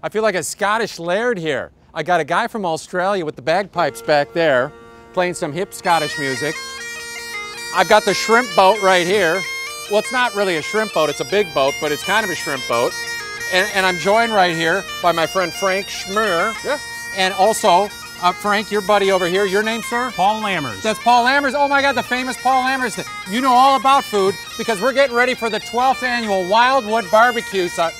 I feel like a Scottish laird here. I got a guy from Australia with the bagpipes back there, playing some hip Scottish music. I've got the shrimp boat right here. Well, it's not really a shrimp boat, it's a big boat, but it's kind of a shrimp boat. And, and I'm joined right here by my friend Frank Schmur. Yeah. And also, uh, Frank, your buddy over here, your name, sir? Paul Lammers. That's Paul Lammers. Oh my God, the famous Paul Lammers. You know all about food because we're getting ready for the 12th annual Wildwood Barbecue. So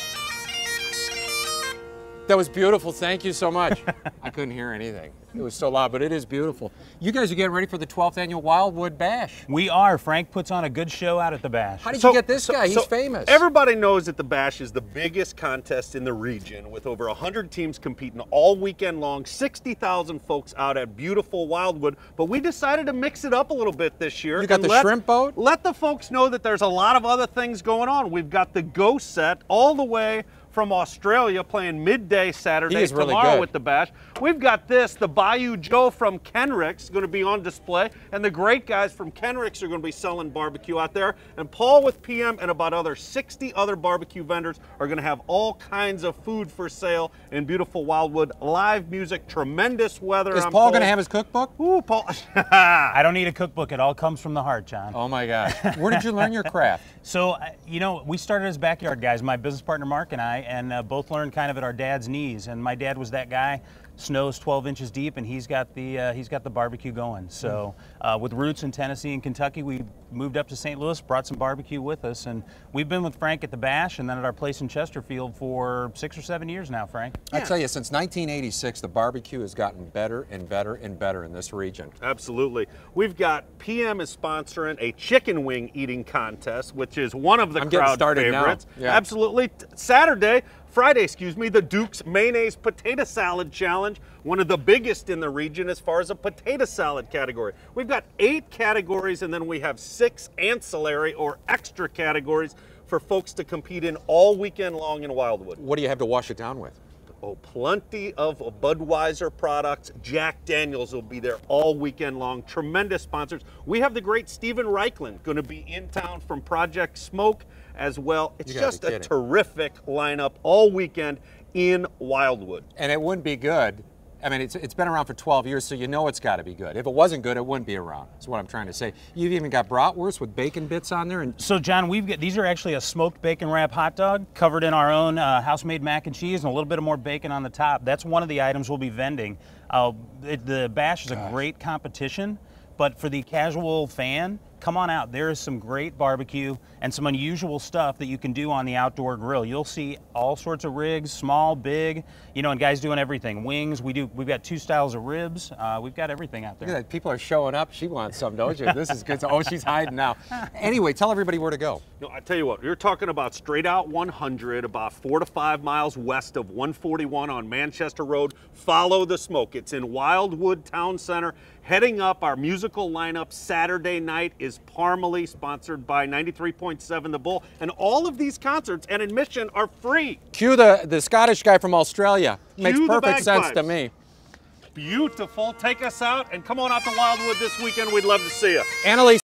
that was beautiful. Thank you so much. I couldn't hear anything. It was so loud, but it is beautiful. You guys are getting ready for the 12th annual Wildwood Bash. we are. Frank puts on a good show out at the Bash. How did So- you get this so- guy? He's so famous. Everybody knows that the Bash is the biggest contest in the region with over 100 teams competing all weekend long, 60,000 folks out at beautiful Wildwood. But we decided to mix it up a little bit this year. You got the let- shrimp boat? Let the folks know that there's a lot of other things going on. We've got the Ghost set all the way from Australia playing midday Saturday He really tomorrow good. with the Bash. We've got this, the Bayou Joe from Kenrick's going to be on display, and the great guys from Kenrick's are going to be selling barbecue out there. And Paul with PM and about other 60 other barbecue vendors are going to have all kinds of food for sale in beautiful Wildwood. Live music, tremendous weather. Is I'm Paul going to have his cookbook? Ooh, Paul. I don't need a cookbook. It all comes from the heart, John. Oh my gosh. Where did you learn your craft? So, uh, you know, we started as backyard guys, my business partner Mark and I, and uh, both learned kind of at our dad's knees. And my dad was that guy. Snow's 12 inches deep, and he's got the uh, he's got the barbecue going. So, uh, with roots in Tennessee and Kentucky, we moved up to St. Louis, brought some barbecue with us, and we've been with Frank at the Bash, and then at our place in Chesterfield for six or seven years now. Frank. I tell you, since 1986, the barbecue has gotten better and better and better in this region. Absolutely. We've got PM is sponsoring a chicken wing eating contest, which is one of the I'm getting crowd started now. favorites. Yeah. Absolutely. Saturday, Friday, excuse me, the Duke's Mayonnaise Potato Salad Challenge, one of the biggest in the region as far as a potato salad category. We've got eight categories, and then we have six ancillary or extra categories for folks to compete in all weekend long in Wildwood. What do you have to wash it down with? Oh, plenty of Budweiser products. Jack Daniels will be there all weekend long. Tremendous sponsors. We have the great Steven Raichlen going to be in town from Project Smoke as well. It's just a terrific lineup all weekend in Wildwood. And it wouldn't be good. I mean, it's, it's been around for 12 years, so you know it's got to be good. If it wasn't good, it wouldn't be around. That's what I'm trying to say. You've even got bratwurst with bacon bits on there, and So, John, we've got these are actually a smoked bacon wrap hot dog covered in our own uh, house-made mac and cheese and a little bit of more bacon on the top. That's one of the items we'll be vending. Uh, it, the bash is a great competition, but for the casual fan, come on out. There is some great barbecue and some unusual stuff that you can do on the outdoor grill. You'll see all sorts of rigs, small, big, you know, and guys doing everything. Wings. We do. We've got two styles of ribs. Uh, we've got everything out there. look at that. People are showing up. She wants some, don't you? This is good. Oh, she's hiding now. Anyway, tell everybody where to go. No, I tell you what, you're talking about straight out 100, about four to five miles west of 141 on Manchester Road. Follow the smoke. It's in Wildwood Town Center. Heading up, our musical lineup Saturday night is Parmalee, sponsored by 93.7 The Bull. And all of these concerts and admission are free. Cue the, the Scottish guy from Australia. Makes Cue the perfect sense to me. Beautiful. Take us out and come on out to Wildwood this weekend. We'd love to see you. Annalise.